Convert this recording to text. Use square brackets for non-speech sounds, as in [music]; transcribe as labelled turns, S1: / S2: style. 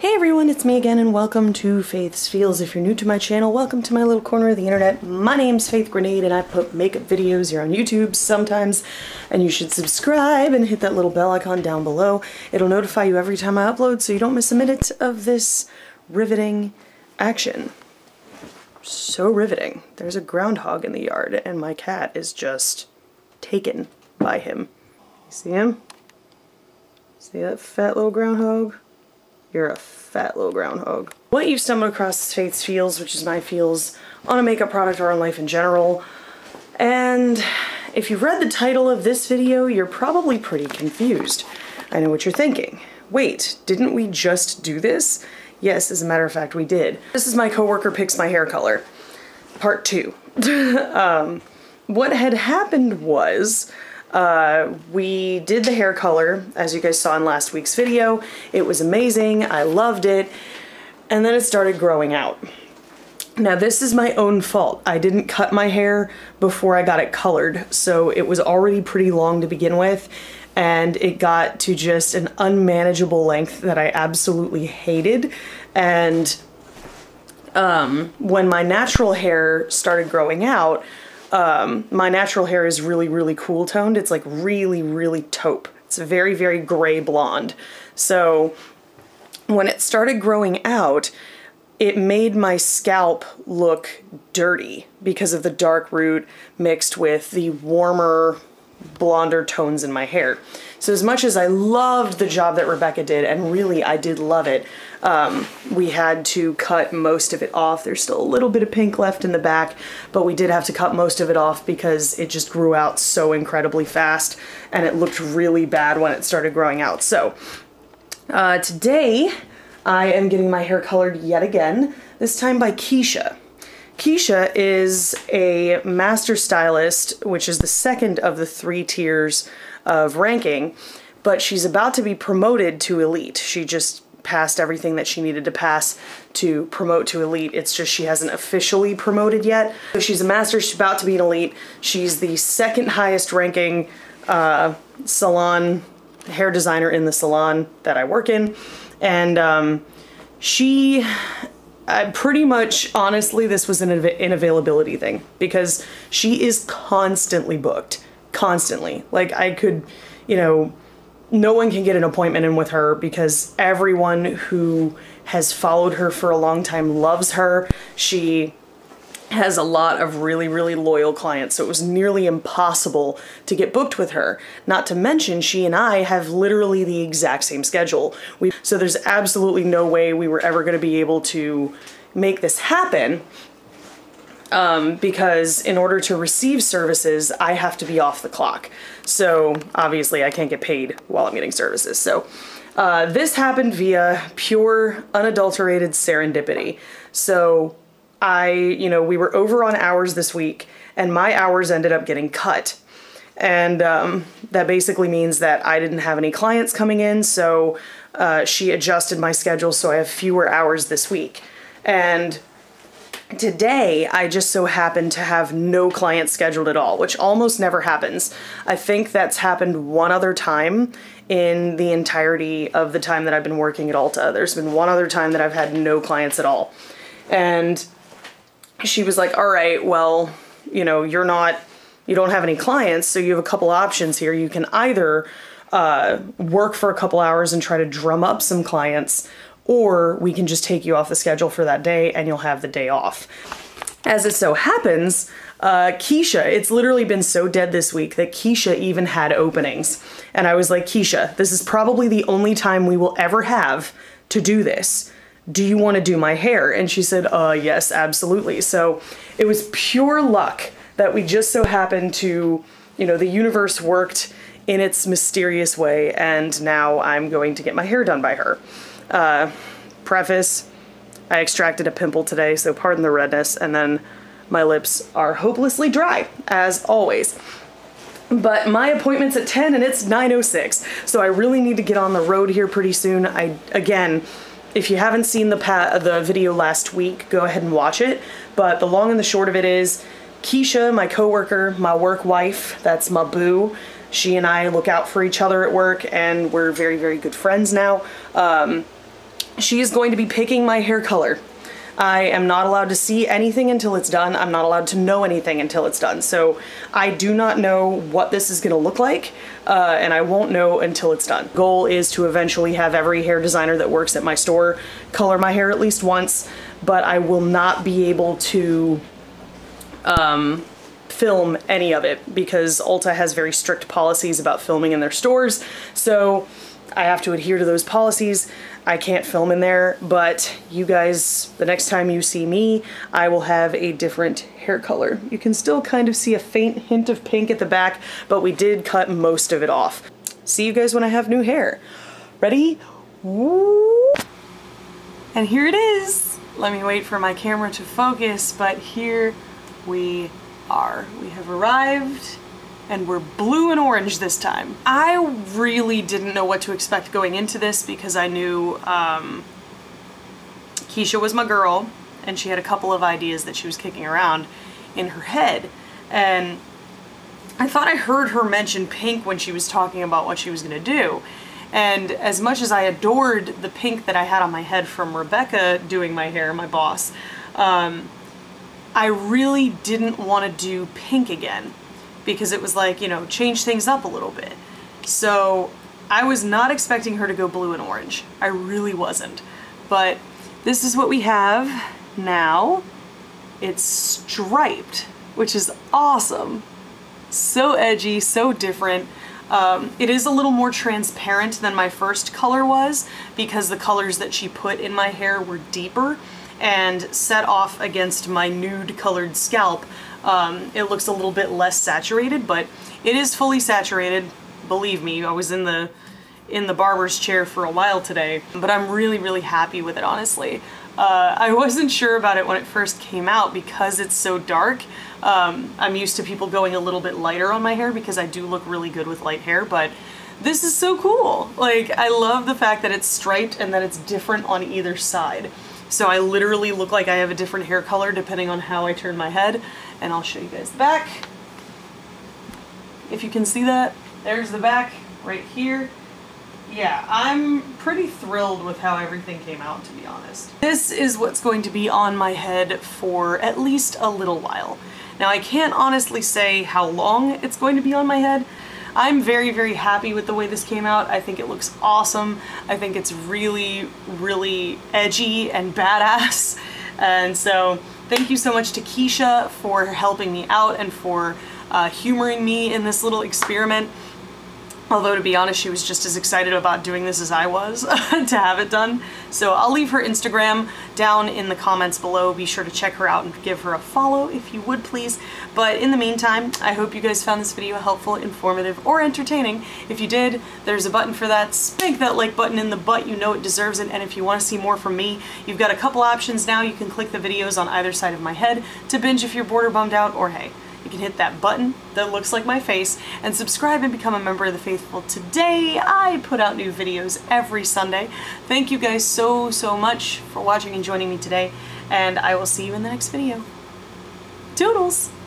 S1: Hey everyone, it's me again and welcome to Faith's Feels. If you're new to my channel, welcome to my little corner of the internet. My name's Faith Grenade and I put makeup videos here on YouTube sometimes and you should subscribe and hit that little bell icon down below. It'll notify you every time I upload so you don't miss a minute of this riveting action. So riveting. There's a groundhog in the yard and my cat is just taken by him. You see him? See that fat little groundhog? You're a fat little groundhog. What you've stumbled across is Faith's Feels, which is my feels on a makeup product or on life in general. And if you've read the title of this video, you're probably pretty confused. I know what you're thinking. Wait, didn't we just do this? Yes, as a matter of fact, we did. This is my coworker picks my hair color, part two. [laughs] um, what had happened was uh, we did the hair color, as you guys saw in last week's video. It was amazing, I loved it, and then it started growing out. Now this is my own fault. I didn't cut my hair before I got it colored, so it was already pretty long to begin with, and it got to just an unmanageable length that I absolutely hated, and um, when my natural hair started growing out, um, my natural hair is really, really cool toned. It's like really, really taupe. It's very, very gray blonde. So when it started growing out, it made my scalp look dirty because of the dark root mixed with the warmer blonder tones in my hair. So as much as I loved the job that Rebecca did, and really I did love it, um, we had to cut most of it off. There's still a little bit of pink left in the back, but we did have to cut most of it off because it just grew out so incredibly fast and it looked really bad when it started growing out. So uh, today I am getting my hair colored yet again, this time by Keisha. Keisha is a master stylist, which is the second of the three tiers of ranking, but she's about to be promoted to elite. She just passed everything that she needed to pass to promote to elite. It's just she hasn't officially promoted yet. So she's a master, she's about to be an elite. She's the second highest ranking uh, salon hair designer in the salon that I work in. And um, she uh, pretty much, honestly, this was an availability thing because she is constantly booked. Constantly. Like, I could, you know, no one can get an appointment in with her because everyone who has followed her for a long time loves her. She has a lot of really, really loyal clients, so it was nearly impossible to get booked with her. Not to mention, she and I have literally the exact same schedule. We, so there's absolutely no way we were ever going to be able to make this happen um, because in order to receive services, I have to be off the clock. So obviously I can't get paid while I'm getting services. So uh, this happened via pure unadulterated serendipity. So I, you know, we were over on hours this week and my hours ended up getting cut. And um, that basically means that I didn't have any clients coming in, so uh, she adjusted my schedule so I have fewer hours this week. And today I just so happened to have no clients scheduled at all, which almost never happens. I think that's happened one other time in the entirety of the time that I've been working at Ulta. There's been one other time that I've had no clients at all. And she was like, all right, well, you know, you're not, you don't have any clients, so you have a couple options here. You can either uh, work for a couple hours and try to drum up some clients, or we can just take you off the schedule for that day and you'll have the day off. As it so happens, uh, Keisha, it's literally been so dead this week that Keisha even had openings. And I was like, Keisha, this is probably the only time we will ever have to do this do you want to do my hair? And she said, uh, yes, absolutely. So it was pure luck that we just so happened to, you know, the universe worked in its mysterious way, and now I'm going to get my hair done by her. Uh, preface, I extracted a pimple today, so pardon the redness, and then my lips are hopelessly dry, as always. But my appointment's at 10 and it's 9.06, so I really need to get on the road here pretty soon. I, again, if you haven't seen the the video last week, go ahead and watch it. But the long and the short of it is, Keisha, my coworker, my work wife, that's my boo. She and I look out for each other at work, and we're very, very good friends now. Um, she is going to be picking my hair color. I am not allowed to see anything until it's done. I'm not allowed to know anything until it's done. So I do not know what this is gonna look like, uh, and I won't know until it's done. Goal is to eventually have every hair designer that works at my store color my hair at least once, but I will not be able to um, film any of it because Ulta has very strict policies about filming in their stores. So I have to adhere to those policies. I can't film in there, but you guys, the next time you see me, I will have a different hair color. You can still kind of see a faint hint of pink at the back, but we did cut most of it off. See you guys when I have new hair. Ready? And here it is. Let me wait for my camera to focus, but here we are. We have arrived and we're blue and orange this time. I really didn't know what to expect going into this because I knew um, Keisha was my girl and she had a couple of ideas that she was kicking around in her head. And I thought I heard her mention pink when she was talking about what she was going to do. And as much as I adored the pink that I had on my head from Rebecca doing my hair, my boss, um, I really didn't want to do pink again because it was like, you know, change things up a little bit. So I was not expecting her to go blue and orange. I really wasn't. But this is what we have now. It's striped, which is awesome. So edgy, so different. Um, it is a little more transparent than my first color was because the colors that she put in my hair were deeper and set off against my nude colored scalp um, it looks a little bit less saturated, but it is fully saturated. Believe me, I was in the in the barber's chair for a while today, but I'm really, really happy with it, honestly. Uh, I wasn't sure about it when it first came out because it's so dark. Um, I'm used to people going a little bit lighter on my hair because I do look really good with light hair, but this is so cool. Like, I love the fact that it's striped and that it's different on either side. So I literally look like I have a different hair color depending on how I turn my head. And I'll show you guys the back. If you can see that, there's the back right here. Yeah, I'm pretty thrilled with how everything came out, to be honest. This is what's going to be on my head for at least a little while. Now, I can't honestly say how long it's going to be on my head, I'm very, very happy with the way this came out. I think it looks awesome. I think it's really, really edgy and badass. And so thank you so much to Keisha for helping me out and for uh, humoring me in this little experiment. Although to be honest, she was just as excited about doing this as I was [laughs] to have it done. So I'll leave her Instagram down in the comments below. Be sure to check her out and give her a follow if you would please. But in the meantime, I hope you guys found this video helpful, informative, or entertaining. If you did, there's a button for that. Spank that like button in the butt. You know it deserves it. And if you want to see more from me, you've got a couple options now. You can click the videos on either side of my head to binge if you're bored or bummed out, or hey, you can hit that button that looks like my face and subscribe and become a member of the faithful today. I put out new videos every Sunday. Thank you guys so, so much for watching and joining me today, and I will see you in the next video. Toodles!